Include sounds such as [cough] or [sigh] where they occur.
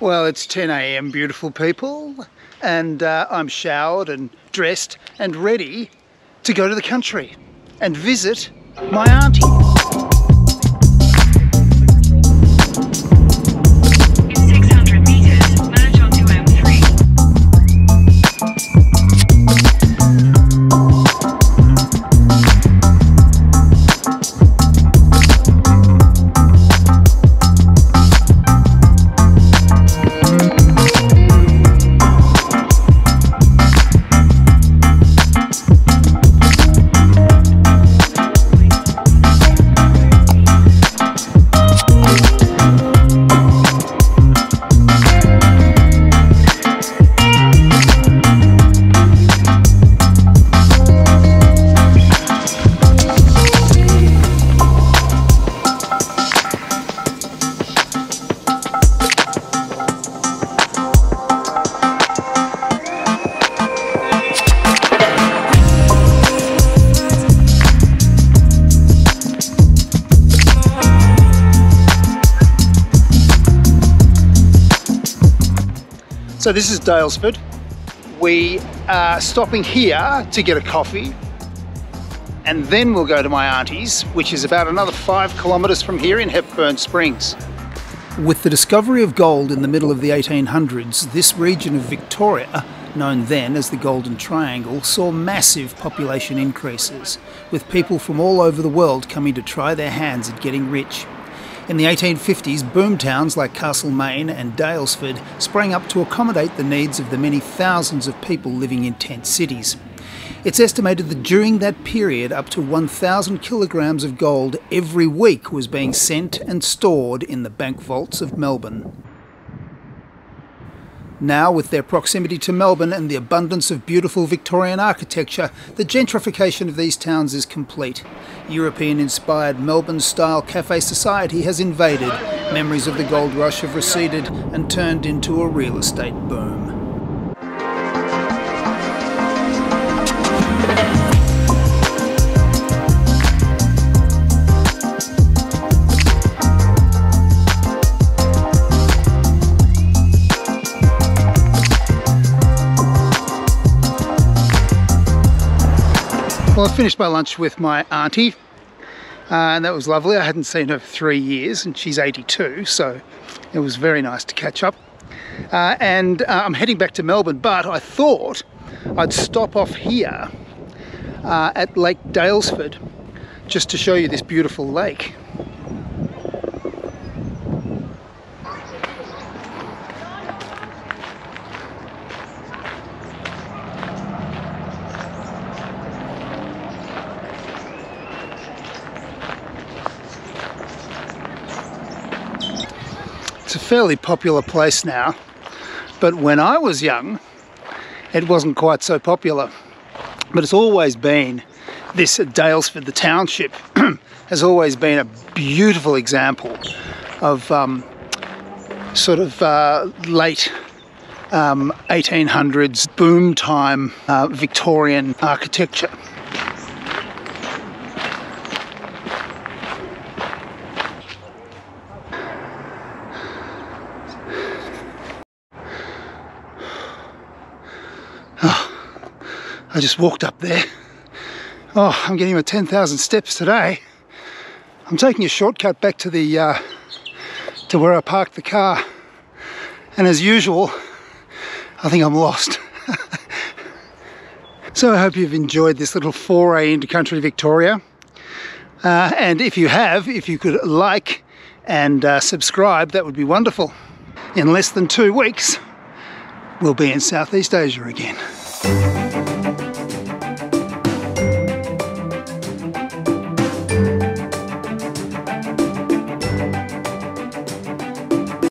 Well, it's 10 a.m., beautiful people, and uh, I'm showered and dressed and ready to go to the country and visit my auntie. So this is Daylesford. We are stopping here to get a coffee and then we'll go to my auntie's, which is about another five kilometres from here in Hepburn Springs. With the discovery of gold in the middle of the 1800s, this region of Victoria, known then as the Golden Triangle, saw massive population increases, with people from all over the world coming to try their hands at getting rich. In the 1850s, boom towns like Castlemaine and Daylesford sprang up to accommodate the needs of the many thousands of people living in tent cities. It's estimated that during that period, up to 1,000 kilograms of gold every week was being sent and stored in the bank vaults of Melbourne. Now, with their proximity to Melbourne and the abundance of beautiful Victorian architecture, the gentrification of these towns is complete. European inspired Melbourne style cafe society has invaded, memories of the gold rush have receded and turned into a real estate boom. Well, I finished my lunch with my auntie, uh, and that was lovely. I hadn't seen her for three years, and she's 82, so it was very nice to catch up. Uh, and uh, I'm heading back to Melbourne, but I thought I'd stop off here uh, at Lake Daylesford just to show you this beautiful lake. It's a fairly popular place now, but when I was young, it wasn't quite so popular. But it's always been this Daylesford, the township, [clears throat] has always been a beautiful example of um, sort of uh, late um, 1800s boom time uh, Victorian architecture. I just walked up there. Oh, I'm getting my 10,000 steps today. I'm taking a shortcut back to the uh, to where I parked the car, and as usual, I think I'm lost. [laughs] so I hope you've enjoyed this little foray into country Victoria. Uh, and if you have, if you could like and uh, subscribe, that would be wonderful. In less than two weeks, we'll be in Southeast Asia again.